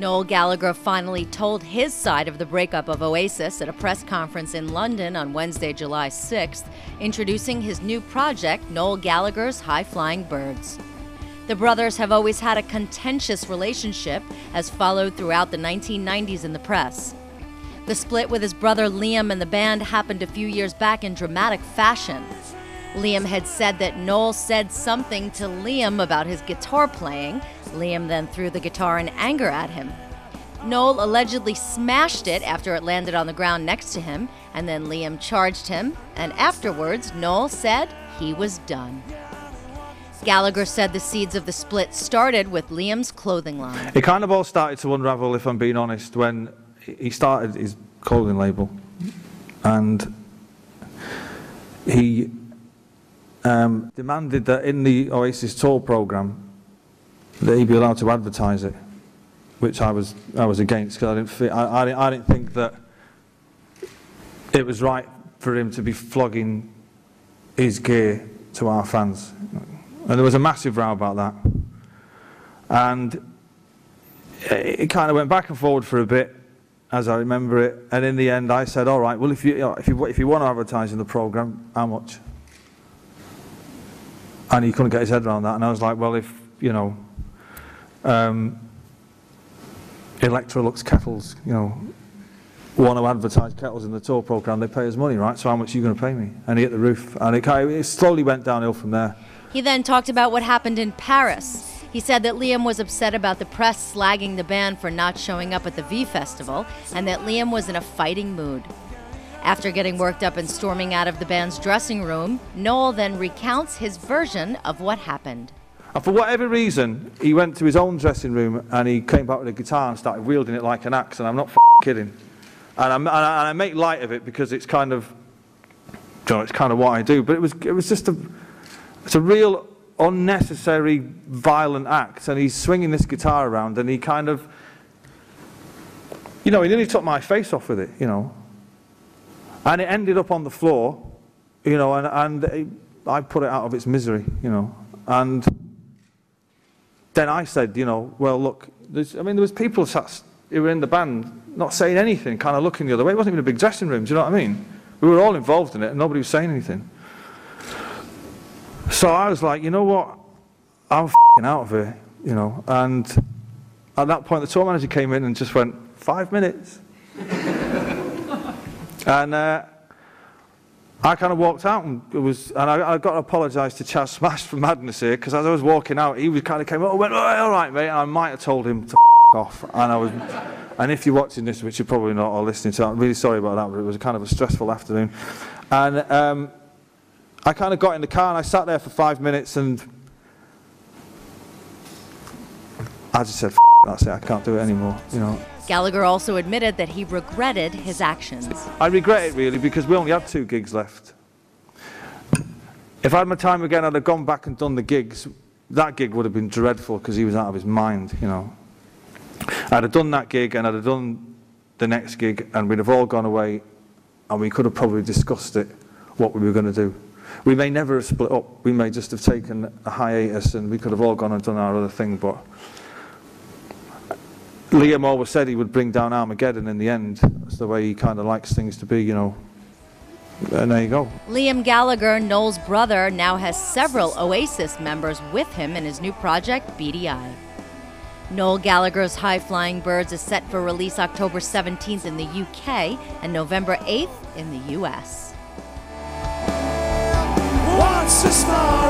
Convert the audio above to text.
Noel Gallagher finally told his side of the breakup of Oasis at a press conference in London on Wednesday, July 6th, introducing his new project, Noel Gallagher's High Flying Birds. The brothers have always had a contentious relationship, as followed throughout the 1990s in the press. The split with his brother Liam and the band happened a few years back in dramatic fashion. Liam had said that Noel said something to Liam about his guitar playing. Liam then threw the guitar in anger at him. Noel allegedly smashed it after it landed on the ground next to him, and then Liam charged him, and afterwards, Noel said he was done. Gallagher said the seeds of the split started with Liam's clothing line. It kind of all started to unravel, if I'm being honest, when he started his clothing label. And he um, demanded that in the Oasis tour program that he be allowed to advertise it, which I was I was against because I didn't fi- I, I, I didn't think that it was right for him to be flogging his gear to our fans, and there was a massive row about that, and it, kind of went back and forward for a bit. As I remember it, and in the end, I said, "All right, well, if you, if you if you want to advertise in the program, how much?" And he couldn't get his head around that. And I was like, well, if, you know, um, Electrolux kettles, you know, want to advertise kettles in the tour program, they pay us money, right? So how much are you going to pay me? And he hit the roof. And it, it slowly went downhill from there. He then talked about what happened in Paris. He said that Liam was upset about the press slagging the band for not showing up at the V Festival and that Liam was in a fighting mood. After getting worked up and storming out of the band's dressing room, Noel then recounts his version of what happened. And for whatever reason, he went to his own dressing room and he came back with a guitar and started wielding it like an axe. And I'm not kidding. And, and, I, and I make light of it because it's kind of, you know, it's kind of what I do. But it was, it was just a, it's a real unnecessary violent act. And he's swinging this guitar around and he kind of, you know, he nearly took my face off with it, you know. And it ended up on the floor, you know, and, and it, I put it out of its misery, you know. And then I said, you know, well, look, I mean, there was people who were in the band not saying anything, kind of looking the other way. It wasn't even a big dressing room, do you know what I mean? We were all involved in it and nobody was saying anything. So I was like, you know what? I'm fing out of here, you know. And at that point, the tour manager came in and just went, five minutes. And uh, I kind of walked out and it was, and I, I got to apologise to Chas Smash for Madness here because as I was walking out, he was kind of came up and went, oh, all right, mate. And I might have told him to off. And I was, and if you're watching this, which you're probably not, or listening to, I'm really sorry about that, but it was kind of a stressful afternoon. And um, I kind of got in the car and I sat there for five minutes and I just said, that's it, I can't do it anymore, you know. Gallagher also admitted that he regretted his actions. I regret it really because we only had two gigs left. If I had my time again, I'd have gone back and done the gigs. That gig would have been dreadful because he was out of his mind, you know. I'd have done that gig and I'd have done the next gig and we'd have all gone away and we could have probably discussed it, what we were going to do. We may never have split up. We may just have taken a hiatus and we could have all gone and done our other thing, but Liam always said he would bring down Armageddon in the end. That's the way he kind of likes things to be, you know. And there you go. Liam Gallagher, Noel's brother, now has several Oasis members with him in his new project, Beady Eye. Noel Gallagher's High Flying Birds is set for release October 17th in the UK and November 8th in the US. What's the story?